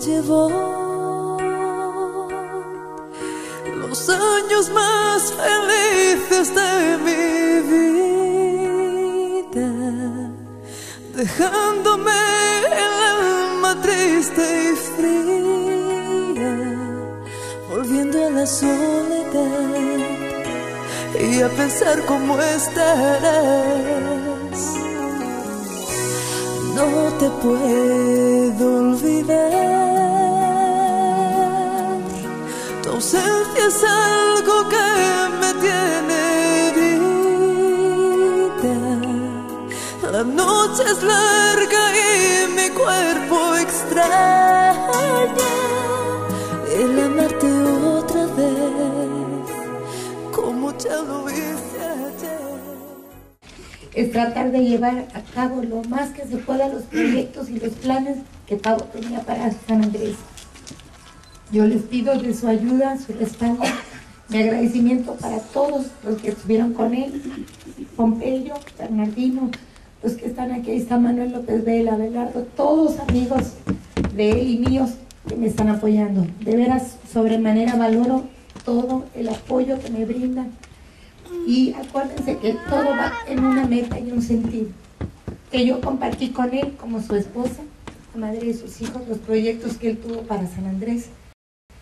llevó. Los años más felices de mi vida, dejándome el alma triste y fría, volviendo a la soledad y a pensar cómo estarás. No te puedo olvidar. Es algo que me tiene herida. La noche es larga y mi cuerpo extraña el amarte otra vez como ya lo hice ayer. es tratar de llevar a cabo lo más que se pueda los proyectos y los planes que Pavo tenía para San Andrés. Yo les pido de su ayuda, su respaldo, mi agradecimiento para todos los que estuvieron con él, Pompeyo, Bernardino, los que están aquí, ahí está Manuel López Vela, Abelardo, todos amigos de él y míos que me están apoyando. De veras, sobremanera valoro todo el apoyo que me brindan y acuérdense que todo va en una meta y un sentido. Que yo compartí con él como su esposa, la madre de sus hijos, los proyectos que él tuvo para San Andrés.